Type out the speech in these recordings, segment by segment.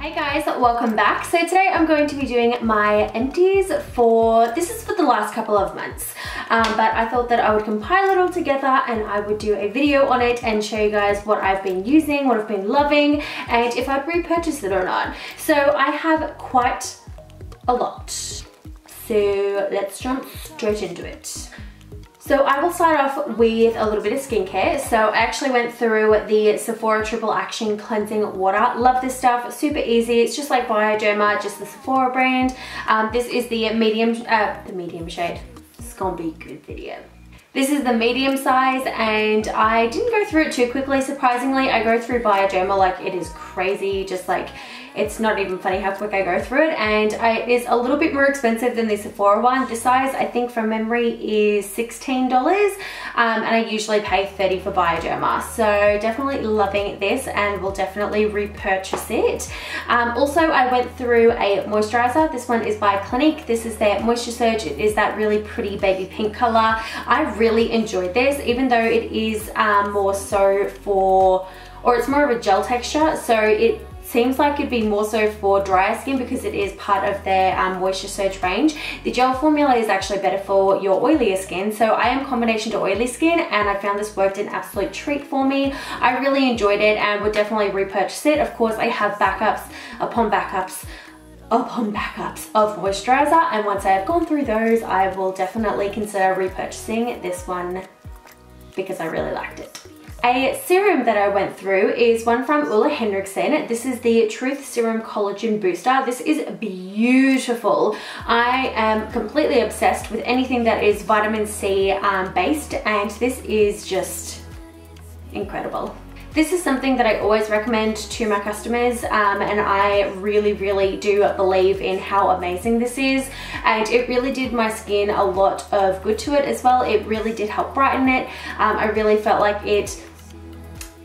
Hey guys, welcome back. So today I'm going to be doing my empties for, this is for the last couple of months, um, but I thought that I would compile it all together and I would do a video on it and show you guys what I've been using, what I've been loving, and if I'd repurchase it or not. So I have quite a lot. So let's jump straight into it. So I will start off with a little bit of skincare. So I actually went through the Sephora Triple Action Cleansing Water. Love this stuff, super easy. It's just like Bioderma, just the Sephora brand. Um, this is the medium, uh, the medium shade. It's gonna be a good video. This is the medium size and I didn't go through it too quickly, surprisingly. I go through Bioderma like it is crazy, just like it's not even funny how quick I go through it and I, it is a little bit more expensive than the Sephora one. The size I think from memory is $16 um, and I usually pay 30 for Bioderma. So definitely loving this and will definitely repurchase it. Um, also I went through a moisturizer. This one is by Clinique. This is their Moisture Surge. It is that really pretty baby pink color. I really enjoyed this even though it is um, more so for or it's more of a gel texture so it Seems like it'd be more so for drier skin because it is part of their um, Moisture Surge range. The gel formula is actually better for your oilier skin. So I am combination to oily skin and I found this worked an absolute treat for me. I really enjoyed it and would definitely repurchase it. Of course, I have backups upon backups upon backups of moisturizer and once I have gone through those I will definitely consider repurchasing this one because I really liked it. A serum that I went through is one from Ole Henriksen. This is the Truth Serum Collagen Booster. This is beautiful. I am completely obsessed with anything that is vitamin C um, based and this is just incredible. This is something that I always recommend to my customers um, and I really, really do believe in how amazing this is. And it really did my skin a lot of good to it as well. It really did help brighten it. Um, I really felt like it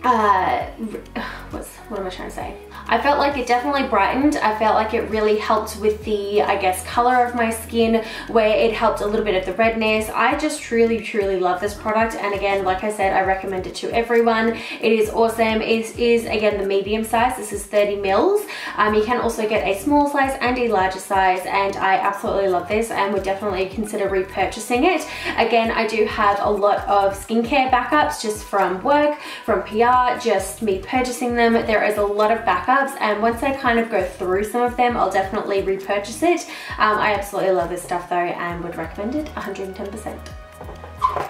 uh, what's, what am I trying to say? I felt like it definitely brightened. I felt like it really helped with the, I guess, color of my skin where it helped a little bit of the redness. I just truly, truly love this product. And again, like I said, I recommend it to everyone. It is awesome. It is, again, the medium size. This is 30 mils. Um, you can also get a small size and a larger size. And I absolutely love this and would definitely consider repurchasing it. Again, I do have a lot of skincare backups just from work, from PR, just me purchasing them. There is a lot of backups and once I kind of go through some of them, I'll definitely repurchase it. Um, I absolutely love this stuff though and would recommend it 110%.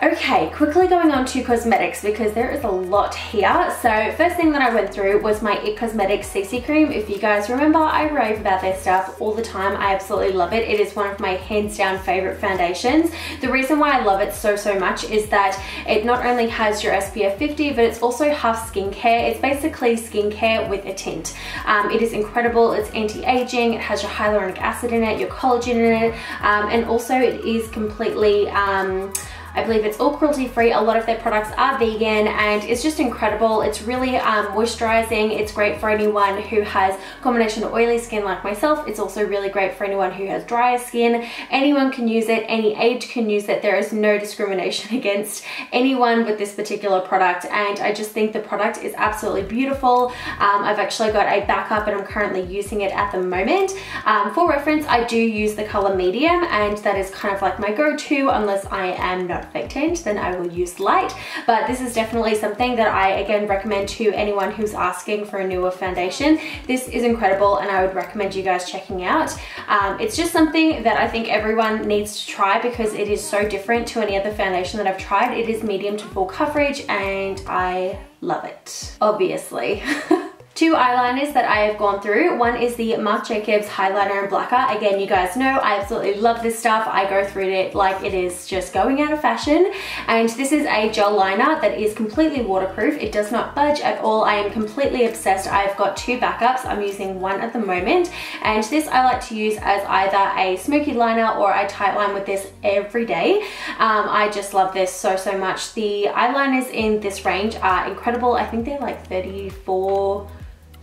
Okay, quickly going on to cosmetics because there is a lot here. So first thing that I went through was my IT Cosmetics CC Cream. If you guys remember, I rave about their stuff all the time. I absolutely love it. It is one of my hands down favorite foundations. The reason why I love it so, so much is that it not only has your SPF 50, but it's also half skincare. It's basically skincare with a tint. Um, it is incredible. It's anti-aging. It has your hyaluronic acid in it, your collagen in it, um, and also it is completely um, I believe it's all cruelty free. A lot of their products are vegan and it's just incredible. It's really um, moisturizing. It's great for anyone who has combination oily skin like myself. It's also really great for anyone who has drier skin. Anyone can use it. Any age can use it. There is no discrimination against anyone with this particular product and I just think the product is absolutely beautiful. Um, I've actually got a backup and I'm currently using it at the moment. Um, for reference, I do use the color medium and that is kind of like my go-to unless I am not then I will use light. But this is definitely something that I, again, recommend to anyone who's asking for a newer foundation. This is incredible and I would recommend you guys checking out. Um, it's just something that I think everyone needs to try because it is so different to any other foundation that I've tried. It is medium to full coverage and I love it, obviously. Two eyeliners that I have gone through. One is the Marc Jacobs Highliner and Blacquer. Again, you guys know I absolutely love this stuff. I go through it like it is just going out of fashion. And this is a gel liner that is completely waterproof. It does not budge at all. I am completely obsessed. I've got two backups. I'm using one at the moment. And this I like to use as either a smoky liner or I tight line with this every day. Um, I just love this so, so much. The eyeliners in this range are incredible. I think they're like 34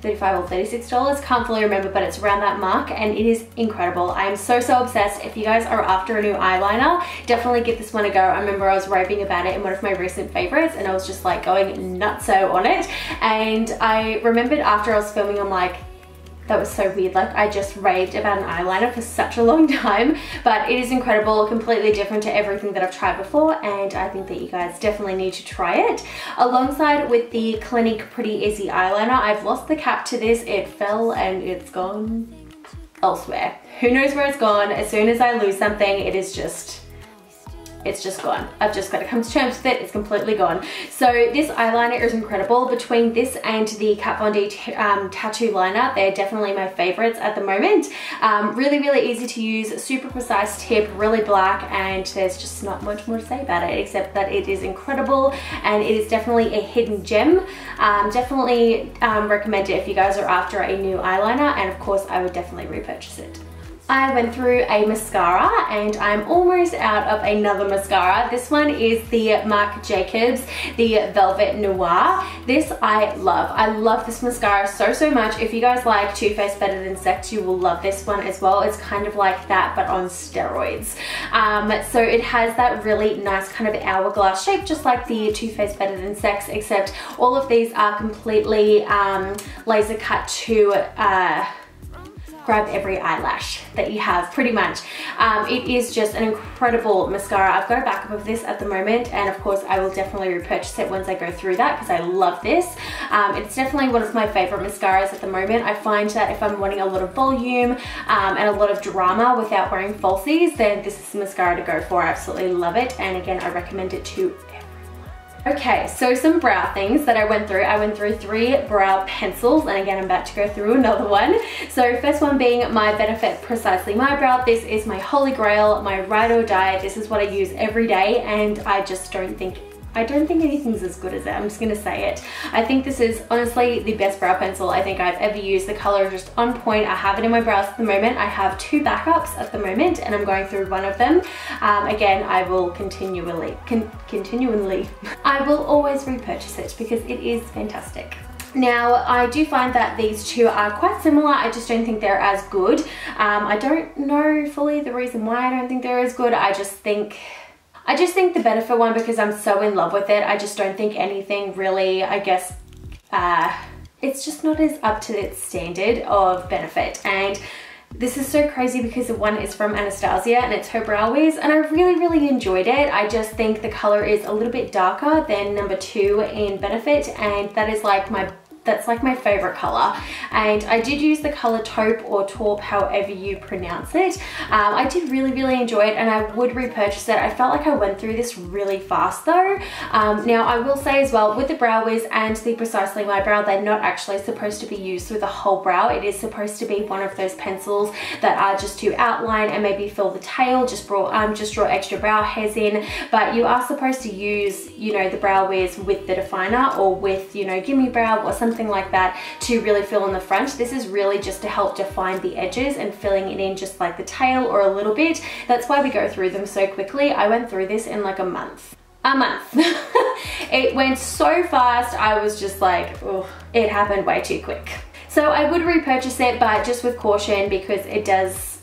35 or $36, can't fully remember, but it's around that mark and it is incredible. I am so, so obsessed. If you guys are after a new eyeliner, definitely give this one a go. I remember I was raving about it in one of my recent favorites and I was just like going nutso on it. And I remembered after I was filming, I'm like, that was so weird. Like I just raved about an eyeliner for such a long time, but it is incredible, completely different to everything that I've tried before. And I think that you guys definitely need to try it. Alongside with the Clinique Pretty Easy eyeliner, I've lost the cap to this. It fell and it's gone elsewhere. Who knows where it's gone? As soon as I lose something, it is just it's just gone. I've just got to come to terms with it. It's completely gone. So this eyeliner is incredible. Between this and the Kat Von D um, tattoo liner, they're definitely my favorites at the moment. Um, really, really easy to use, super precise tip, really black, and there's just not much more to say about it except that it is incredible and it is definitely a hidden gem. Um, definitely um, recommend it if you guys are after a new eyeliner and of course I would definitely repurchase it. I went through a mascara and I'm almost out of another mascara. This one is the Marc Jacobs, the Velvet Noir. This I love. I love this mascara so, so much. If you guys like Too Faced Better Than Sex, you will love this one as well. It's kind of like that, but on steroids. Um, so it has that really nice kind of hourglass shape, just like the Too Faced Better Than Sex, except all of these are completely um, laser cut to uh, grab every eyelash that you have pretty much. Um, it is just an incredible mascara. I've got a backup of this at the moment and of course I will definitely repurchase it once I go through that because I love this. Um, it's definitely one of my favorite mascaras at the moment. I find that if I'm wanting a lot of volume um, and a lot of drama without wearing falsies then this is the mascara to go for. I absolutely love it and again I recommend it to Okay, so some brow things that I went through. I went through three brow pencils, and again, I'm about to go through another one. So first one being my Benefit Precisely My Brow. This is my holy grail, my ride or die. This is what I use every day, and I just don't think I don't think anything's as good as it. I'm just gonna say it. I think this is honestly the best brow pencil I think I've ever used. The color is just on point. I have it in my brows at the moment. I have two backups at the moment and I'm going through one of them. Um, again, I will continually, con continually, I will always repurchase it because it is fantastic. Now, I do find that these two are quite similar. I just don't think they're as good. Um, I don't know fully the reason why I don't think they're as good. I just think I just think the Benefit one because I'm so in love with it. I just don't think anything really, I guess, uh, it's just not as up to its standard of Benefit. And this is so crazy because the one is from Anastasia and it's her brow wiz and I really, really enjoyed it. I just think the color is a little bit darker than number two in Benefit and that is like my that's like my favorite color. And I did use the color taupe or taupe, however you pronounce it. Um, I did really, really enjoy it and I would repurchase it. I felt like I went through this really fast though. Um, now I will say as well, with the Brow Wiz and the Precisely My Brow, they're not actually supposed to be used with a whole brow. It is supposed to be one of those pencils that are just to outline and maybe fill the tail, just draw, um, just draw extra brow hairs in. But you are supposed to use, you know, the Brow Wiz with the definer or with, you know, Gimme Brow or something something like that to really fill in the front. This is really just to help define the edges and filling it in just like the tail or a little bit. That's why we go through them so quickly. I went through this in like a month a month. it went so fast, I was just like, oh, it happened way too quick. So I would repurchase it, but just with caution because it does,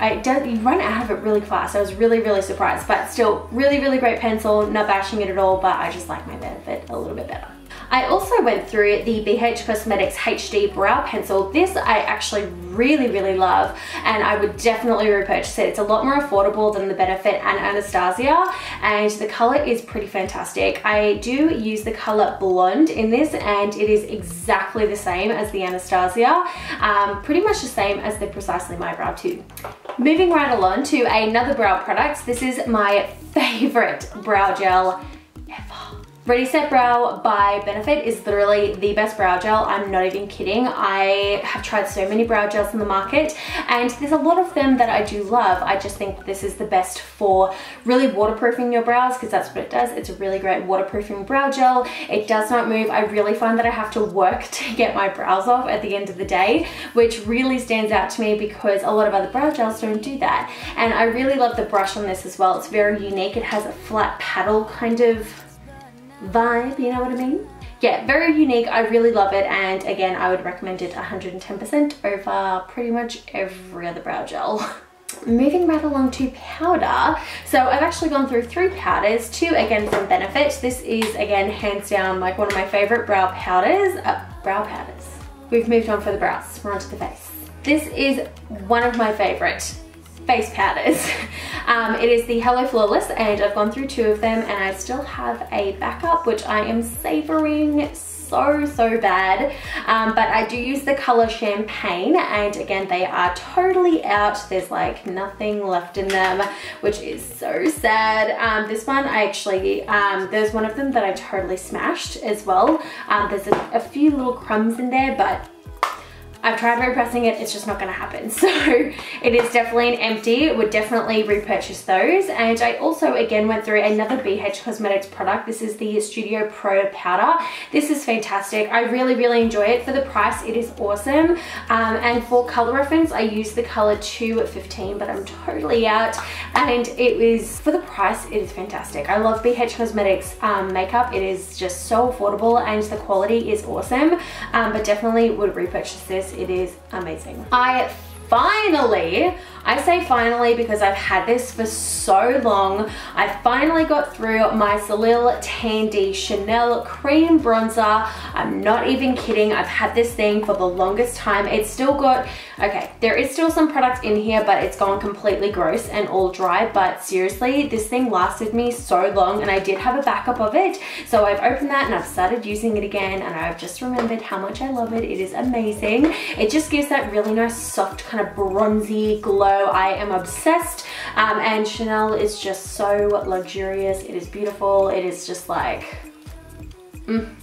I does, you run out of it really fast. I was really, really surprised, but still really, really great pencil, not bashing it at all, but I just like my benefit a little bit better. I also went through the BH Cosmetics HD Brow Pencil. This I actually really, really love and I would definitely repurchase it. It's a lot more affordable than the Benefit and Anastasia and the color is pretty fantastic. I do use the color Blonde in this and it is exactly the same as the Anastasia. Um, pretty much the same as the Precisely My Brow too. Moving right along to another brow product. This is my favorite brow gel Ready Set Brow by Benefit is literally the best brow gel. I'm not even kidding. I have tried so many brow gels in the market and there's a lot of them that I do love. I just think this is the best for really waterproofing your brows because that's what it does. It's a really great waterproofing brow gel. It does not move. I really find that I have to work to get my brows off at the end of the day, which really stands out to me because a lot of other brow gels don't do that. And I really love the brush on this as well. It's very unique. It has a flat paddle kind of vibe, you know what I mean? Yeah, very unique. I really love it. And again, I would recommend it 110% over pretty much every other brow gel. Moving right along to powder. So I've actually gone through three powders, two again from Benefit. This is again, hands down, like one of my favorite brow powders, uh, brow powders we've moved on for the brows. We're onto the face. This is one of my favorite face powders. Um, it is the Hello Flawless and I've gone through two of them and I still have a backup which I am savoring so, so bad. Um, but I do use the color Champagne and again, they are totally out. There's like nothing left in them, which is so sad. Um, this one, I actually, um, there's one of them that I totally smashed as well. Um, there's a, a few little crumbs in there, but I've tried repressing it, it's just not gonna happen. So it is definitely an empty, would definitely repurchase those. And I also again went through another BH Cosmetics product. This is the Studio Pro powder. This is fantastic. I really, really enjoy it. For the price, it is awesome. Um, and for color reference, I use the color 215, but I'm totally out. And it was, for the price, it is fantastic. I love BH Cosmetics um, makeup. It is just so affordable and the quality is awesome. Um, but definitely would repurchase this it is amazing. I finally I say finally because I've had this for so long. I finally got through my Soleil Tan de Chanel Cream Bronzer. I'm not even kidding. I've had this thing for the longest time. It's still got, okay, there is still some product in here, but it's gone completely gross and all dry. But seriously, this thing lasted me so long and I did have a backup of it. So I've opened that and I've started using it again and I've just remembered how much I love it. It is amazing. It just gives that really nice soft kind of bronzy glow I am obsessed um, and Chanel is just so luxurious. It is beautiful. It is just like, mm,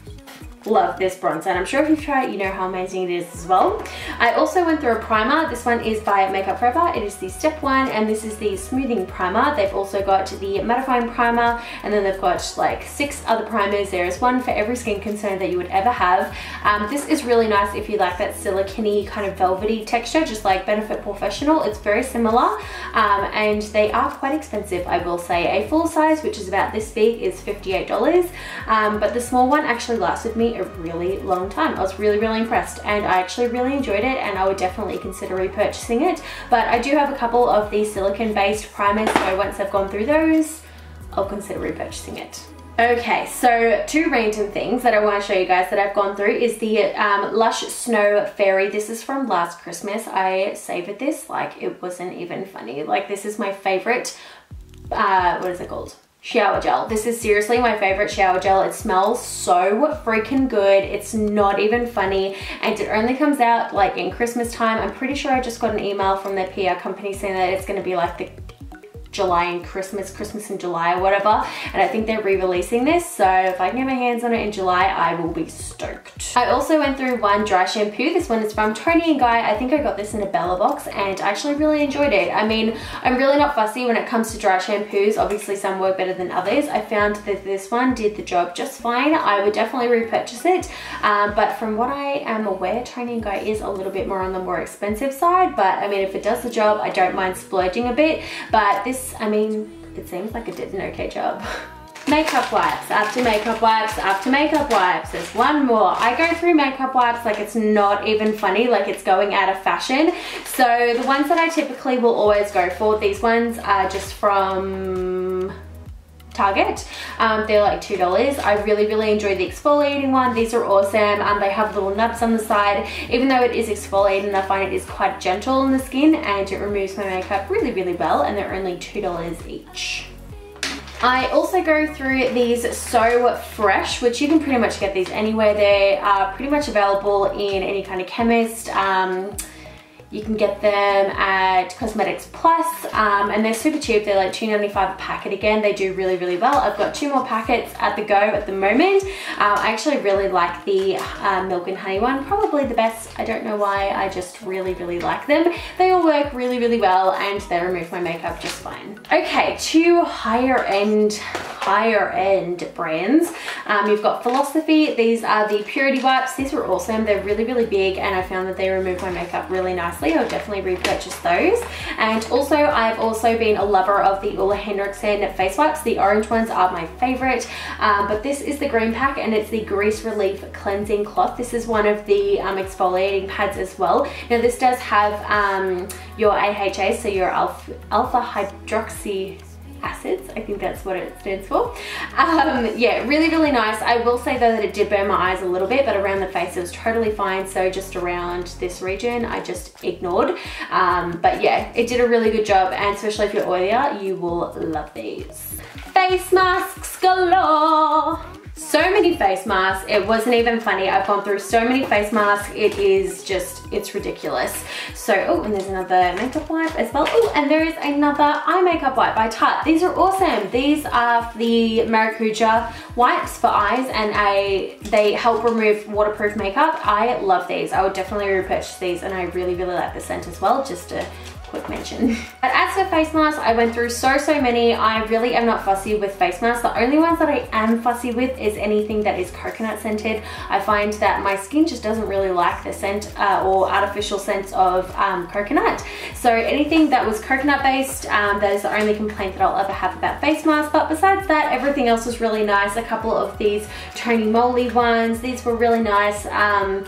love this bronzer and I'm sure if you've tried it you know how amazing it is as well. I also went through a primer. This one is by Makeup Forever. It is the step one and this is the smoothing primer. They've also got the mattifying primer and then they've got like six other primers. There is one for every skin concern that you would ever have. Um, this is really nice if you like that silicone kind of velvety texture just like Benefit Professional. It's very similar um, and they are quite expensive I will say. A full size which is about this big is $58 um, but the small one actually lasted me a really long time. I was really, really impressed and I actually really enjoyed it and I would definitely consider repurchasing it. But I do have a couple of the silicone based primers so once I've gone through those, I'll consider repurchasing it. Okay, so two random things that I want to show you guys that I've gone through is the um, Lush Snow Fairy. This is from last Christmas. I savored this like it wasn't even funny. Like this is my favorite, uh, what is it called? Shower gel. This is seriously my favorite shower gel. It smells so freaking good. It's not even funny and it only comes out like in Christmas time. I'm pretty sure I just got an email from their PR company saying that it's gonna be like the July and Christmas, Christmas in July or whatever. And I think they're re-releasing this. So if I can get my hands on it in July, I will be stoked. I also went through one dry shampoo. This one is from Toni & Guy. I think I got this in a Bellabox and I actually really enjoyed it. I mean, I'm really not fussy when it comes to dry shampoos. Obviously some work better than others. I found that this one did the job just fine. I would definitely repurchase it. Um, but from what I am aware, Toni & Guy is a little bit more on the more expensive side. But I mean, if it does the job, I don't mind splurging a bit. But this I mean, it seems like it did an okay job. makeup wipes, after makeup wipes, after makeup wipes. There's one more. I go through makeup wipes like it's not even funny, like it's going out of fashion. So the ones that I typically will always go for, these ones are just from Target. Um, they're like $2. I really, really enjoy the exfoliating one. These are awesome. Um, they have little nubs on the side. Even though it is exfoliating, I find it is quite gentle on the skin and it removes my makeup really, really well. And they're only $2 each. I also go through these So Fresh, which you can pretty much get these anywhere. They are pretty much available in any kind of chemist. Um, you can get them at Cosmetics Plus, um, and they're super cheap. They're like $2.95 a packet again. They do really, really well. I've got two more packets at the go at the moment. Um, I actually really like the uh, Milk and Honey one, probably the best. I don't know why, I just really, really like them. They all work really, really well, and they remove my makeup just fine. Okay, two higher end, higher end brands. Um, you've got Philosophy. These are the Purity Wipes. These were awesome. They're really, really big, and I found that they remove my makeup really nicely I'll definitely repurchase those. And also, I've also been a lover of the Ole Henriksen face wipes. The orange ones are my favorite, um, but this is the green pack and it's the Grease Relief Cleansing Cloth. This is one of the um, exfoliating pads as well. Now, this does have um, your AHA, so your alpha, alpha hydroxy acids. I think that's what it stands for. Um, yeah, really, really nice. I will say though that it did burn my eyes a little bit, but around the face it was totally fine. So just around this region, I just ignored. Um, but yeah, it did a really good job. And especially if you're oilier, you will love these. Face masks galore. So many face masks, it wasn't even funny. I've gone through so many face masks, it is just, it's ridiculous. So, oh, and there's another makeup wipe as well. Oh, and there is another eye makeup wipe by Tarte. These are awesome. These are the Maracuja wipes for eyes and I, they help remove waterproof makeup. I love these. I would definitely repurchase these and I really, really like the scent as well, just to quick mention. But as for face masks, I went through so, so many. I really am not fussy with face masks. The only ones that I am fussy with is anything that is coconut scented. I find that my skin just doesn't really like the scent uh, or artificial scent of um, coconut. So anything that was coconut based, um, that is the only complaint that I'll ever have about face masks. But besides that, everything else was really nice. A couple of these Tony Moly ones, these were really nice. Um,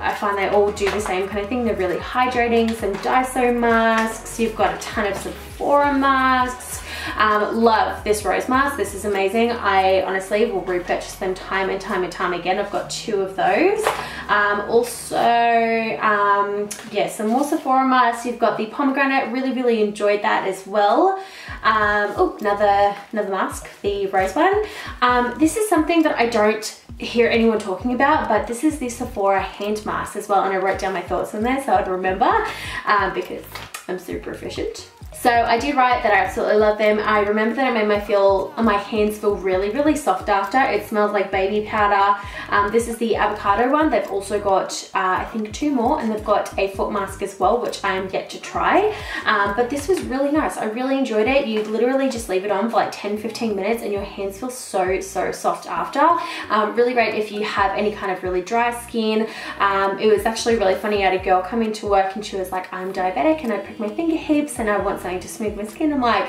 I find they all do the same kind of thing. They're really hydrating, some Daiso masks. You've got a ton of Sephora masks. Um, love this rose mask. This is amazing. I honestly will repurchase them time and time and time again. I've got two of those. Um, also, um, yeah, some more Sephora masks. You've got the pomegranate. Really, really enjoyed that as well. Um, oh, another, another mask, the rose one. Um, this is something that I don't hear anyone talking about, but this is the Sephora hand mask as well. And I wrote down my thoughts on there so I'd remember um, because I'm super efficient. So I did write that I absolutely love them. I remember that it made my feel my hands feel really, really soft after. It smells like baby powder. Um, this is the avocado one. They've also got, uh, I think, two more, and they've got a foot mask as well, which I am yet to try. Um, but this was really nice. I really enjoyed it. You literally just leave it on for like 10, 15 minutes, and your hands feel so, so soft after. Um, really great if you have any kind of really dry skin. Um, it was actually really funny. I had a girl come into work, and she was like, I'm diabetic, and I prick my finger hips, and I want something to smooth my skin. I'm like,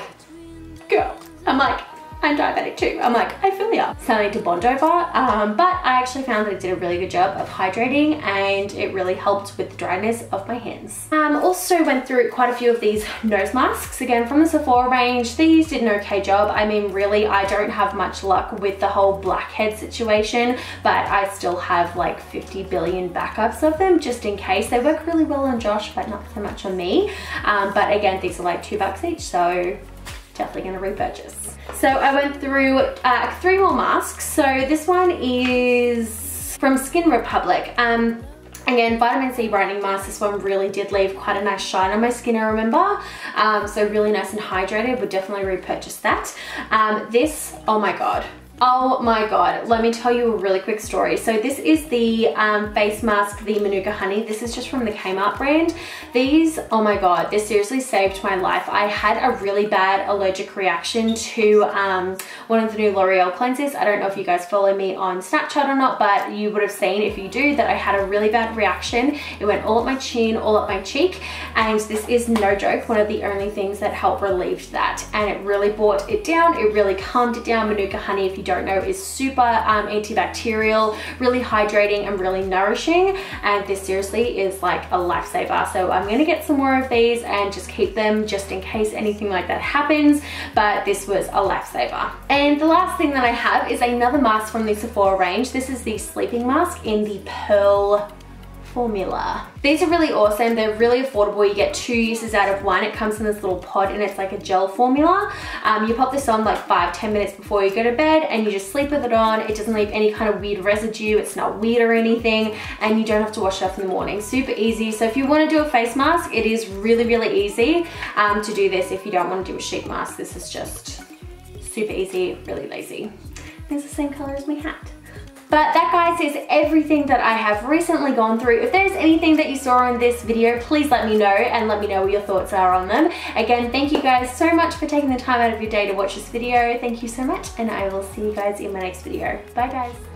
girl, I'm like, I'm diabetic too. I'm like, I feel ya. Something to bond over. Um, but I actually found that it did a really good job of hydrating and it really helped with the dryness of my hands. Um, also went through quite a few of these nose masks, again from the Sephora range. These did an okay job. I mean, really, I don't have much luck with the whole blackhead situation, but I still have like 50 billion backups of them just in case. They work really well on Josh, but not so much on me. Um, but again, these are like two bucks each, so definitely gonna repurchase. So I went through uh, three more masks. So this one is from Skin Republic. Um, Again, vitamin C brightening mask, this one really did leave quite a nice shine on my skin, I remember. Um, so really nice and hydrated, would definitely repurchase that. Um, this, oh my God, Oh my god, let me tell you a really quick story. So this is the um, face mask, the Manuka Honey. This is just from the Kmart brand. These, oh my god, this seriously saved my life. I had a really bad allergic reaction to um, one of the new L'Oreal cleansers. I don't know if you guys follow me on Snapchat or not, but you would have seen, if you do, that I had a really bad reaction. It went all up my chin, all up my cheek, and this is no joke, one of the only things that helped relieve that. And it really brought it down. It really calmed it down. Manuka Honey, if you don't know is super um, antibacterial, really hydrating and really nourishing. And this seriously is like a lifesaver. So I'm gonna get some more of these and just keep them just in case anything like that happens. But this was a lifesaver. And the last thing that I have is another mask from the Sephora range. This is the sleeping mask in the Pearl formula. These are really awesome. They're really affordable. You get two uses out of one. It comes in this little pod and it's like a gel formula. Um, you pop this on like five, 10 minutes before you go to bed and you just sleep with it on. It doesn't leave any kind of weird residue. It's not weird or anything and you don't have to wash it off in the morning. Super easy. So if you want to do a face mask, it is really, really easy um, to do this if you don't want to do a sheet mask. This is just super easy, really lazy. It's the same color as my hat. But that guys is everything that I have recently gone through. If there's anything that you saw in this video, please let me know and let me know what your thoughts are on them. Again, thank you guys so much for taking the time out of your day to watch this video. Thank you so much and I will see you guys in my next video. Bye guys.